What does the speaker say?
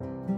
you